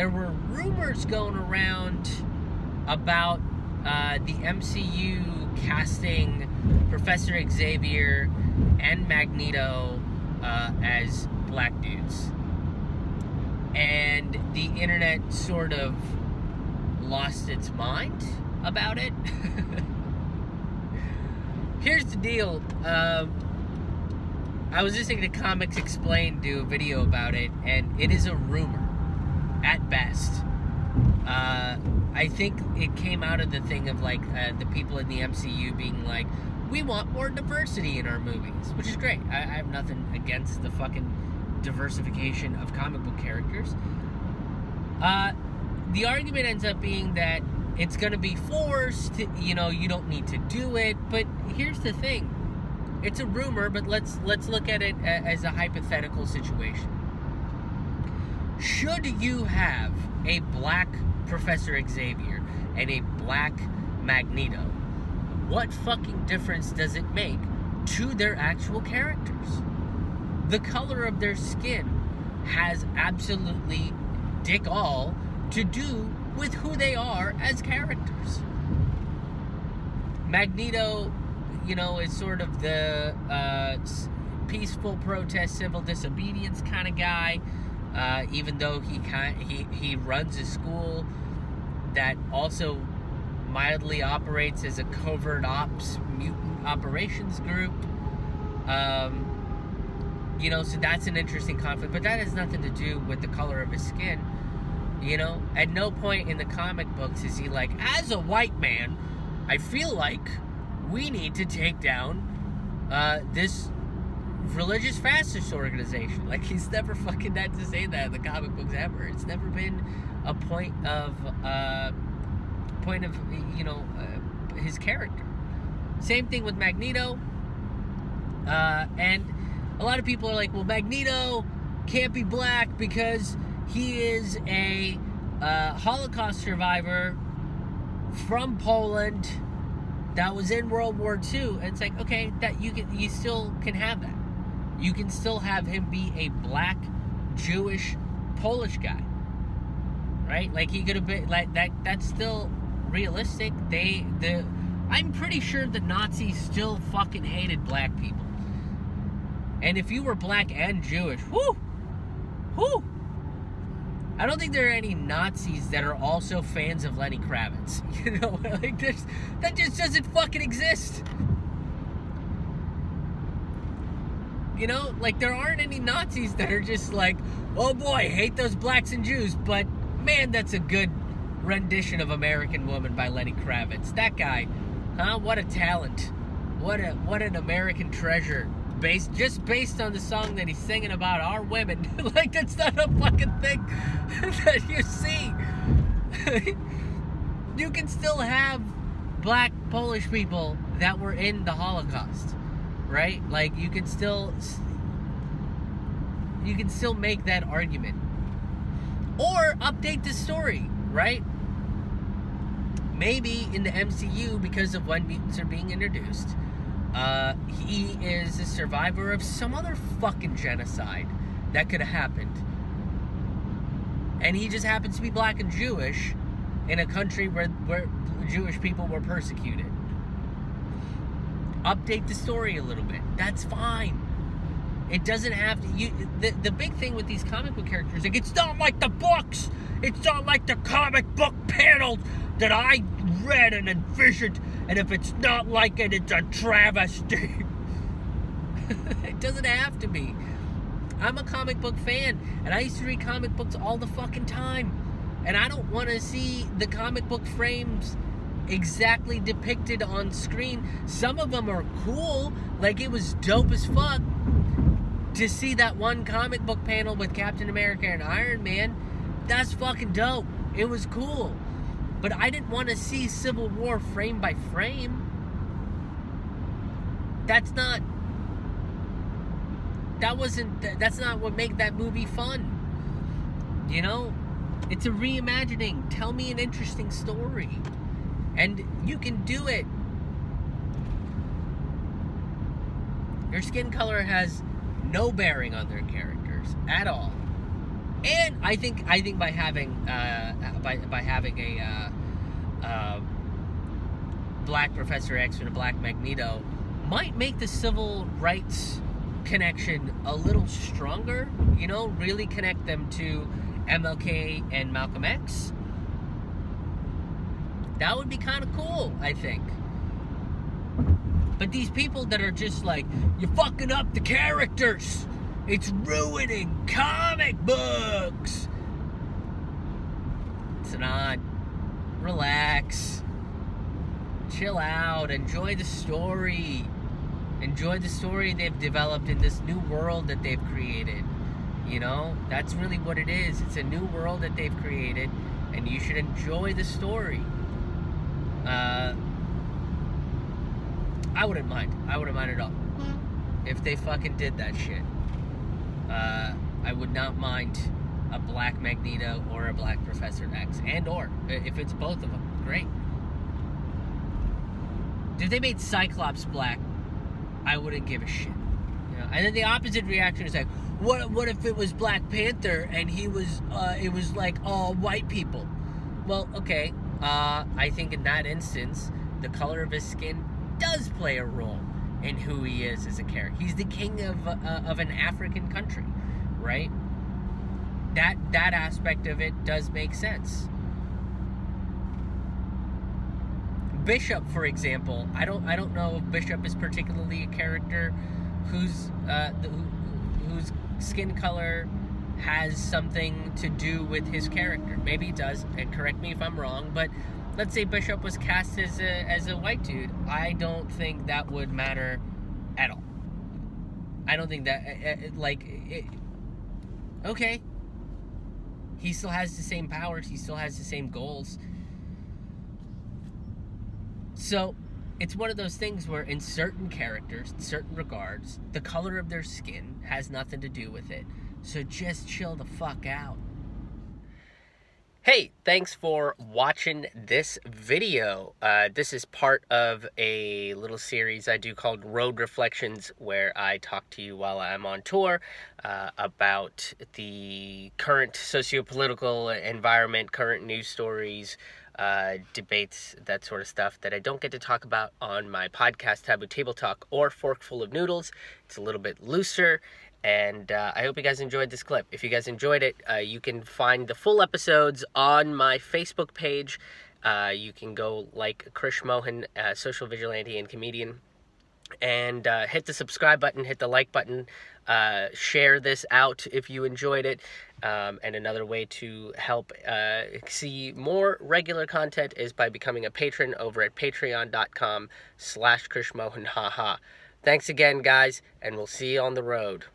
there were rumors going around about uh, the MCU casting Professor Xavier and Magneto uh, as black dudes. And the internet sort of lost its mind about it. Here's the deal. Um, I was listening to Comics Explained do a video about it, and it is a rumor at best. Uh, I think it came out of the thing of like uh, the people in the MCU being like, we want more diversity in our movies, which is great. I, I have nothing against the fucking diversification of comic book characters. Uh, the argument ends up being that it's going to be forced, you know, you don't need to do it. But here's the thing. It's a rumor, but let's let's look at it as a hypothetical situation. Should you have a black Professor Xavier and a black Magneto, what fucking difference does it make to their actual characters? The color of their skin has absolutely dick all to do with who they are as characters. Magneto, you know, is sort of the uh, peaceful protest, civil disobedience kind of guy. Uh, even though he kind he he runs a school that also mildly operates as a covert ops mutant operations group. Um, you know, so that's an interesting conflict, but that has nothing to do with the color of his skin. You know, at no point in the comic books is he like, as a white man, I feel like we need to take down uh, this religious fascist organization. Like he's never fucking had to say that in the comic books ever. It's never been a point of uh, point of you know uh, his character. Same thing with Magneto. Uh, and a lot of people are like, well, Magneto can't be black because he is a uh, Holocaust survivor from Poland that was in World War II. And it's like, okay, that you can you still can have that. You can still have him be a black Jewish Polish guy. Right? Like he could have been like that that's still realistic. They the I'm pretty sure the Nazis still fucking hated black people. And if you were black and Jewish, whoo, whoo, I don't think there are any Nazis that are also fans of Lenny Kravitz. You know, like this, that just doesn't fucking exist. You know, like there aren't any Nazis that are just like, oh boy, hate those blacks and Jews, but man, that's a good rendition of American Woman by Lenny Kravitz. That guy, huh? What a talent. What a what an American treasure based just based on the song that he's singing about our women. like that's not a fucking thing that you see. you can still have black Polish people that were in the Holocaust, right? Like you can still you can still make that argument. Or update the story, right? Maybe in the MCU because of when mutants are being introduced uh, he is a survivor of some other fucking genocide that could have happened. And he just happens to be black and Jewish in a country where, where Jewish people were persecuted. Update the story a little bit. That's fine. It doesn't have to. You, the, the big thing with these comic book characters, like, it's not like the books. It's not like the comic book panels that I read and envisioned and if it's not like it, it's a travesty. it doesn't have to be. I'm a comic book fan, and I used to read comic books all the fucking time. And I don't want to see the comic book frames exactly depicted on screen. Some of them are cool, like it was dope as fuck to see that one comic book panel with Captain America and Iron Man. That's fucking dope. It was cool. But I didn't want to see Civil War frame by frame. That's not. That wasn't. That's not what made that movie fun. You know? It's a reimagining. Tell me an interesting story. And you can do it. Your skin color has no bearing on their characters at all. and I think I think by having uh, by by having a uh, uh, black Professor X and a black Magneto might make the civil rights connection a little stronger. You know, really connect them to MLK and Malcolm X. That would be kind of cool, I think. But these people that are just like, you're fucking up the characters. It's ruining comic books. It's not. Relax. Chill out. Enjoy the story. Enjoy the story they've developed in this new world that they've created. You know, that's really what it is. It's a new world that they've created, and you should enjoy the story. Uh, I wouldn't mind. I wouldn't mind at all. If they fucking did that shit. Uh, I would not mind a black Magneto or a black Professor X. And or, if it's both of them, great. If they made Cyclops black, I wouldn't give a shit. You know? And then the opposite reaction is like, what, what if it was Black Panther and he was, uh, it was like all white people? Well, okay. Uh, I think in that instance, the color of his skin does play a role in who he is as a character. He's the king of uh, of an African country, right? That that aspect of it does make sense. Bishop, for example, I don't I don't know if Bishop is particularly a character whose uh, the, whose skin color has something to do with his character. Maybe it does, and correct me if I'm wrong, but let's say Bishop was cast as a as a white dude, I don't think that would matter at all. I don't think that uh, uh, like it, okay. He still has the same powers. He still has the same goals. So, it's one of those things where in certain characters, in certain regards, the color of their skin has nothing to do with it. So just chill the fuck out. Hey, thanks for watching this video. Uh, this is part of a little series I do called Road Reflections, where I talk to you while I'm on tour uh, about the current socio-political environment, current news stories, uh, debates, that sort of stuff that I don't get to talk about on my podcast, Taboo Table Talk or Forkful of Noodles. It's a little bit looser and uh, I hope you guys enjoyed this clip. If you guys enjoyed it, uh, you can find the full episodes on my Facebook page. Uh, you can go like Krish Mohan, uh, social vigilante and comedian, and uh, hit the subscribe button, hit the like button, uh, share this out if you enjoyed it. Um, and another way to help see more regular content is by becoming a patron over at patreon.com slash Krish Mohan. Haha. Thanks again, guys, and we'll see you on the road.